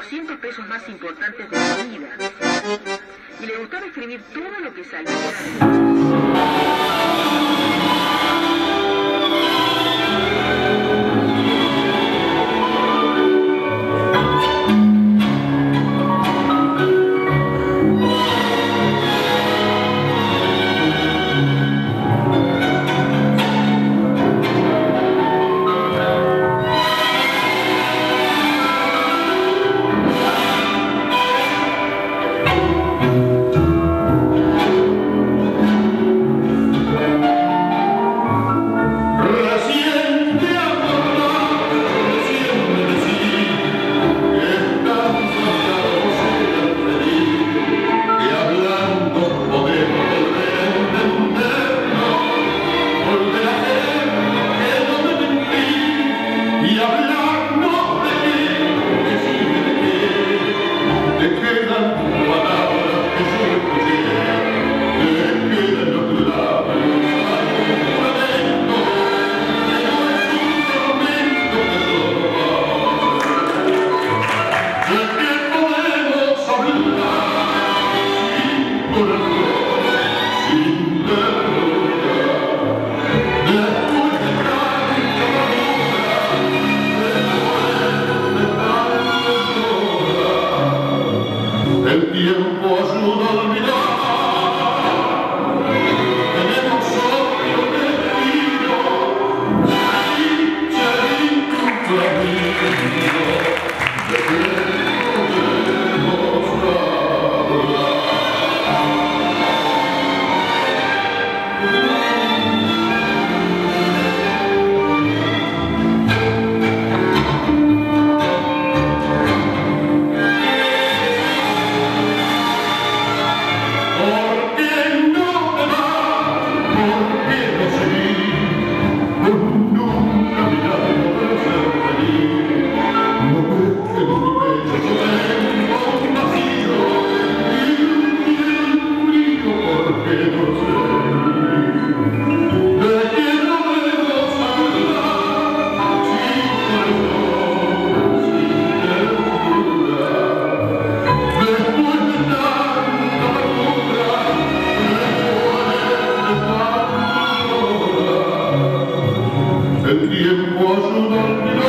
200 pesos más importantes de mi vida. Y le gustaba escribir todo lo que salía. o anjo dormiu.